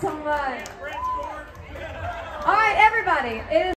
so much. All right, everybody. It is